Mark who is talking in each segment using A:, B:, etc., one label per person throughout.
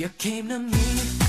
A: You came to me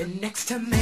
A: You're next to me,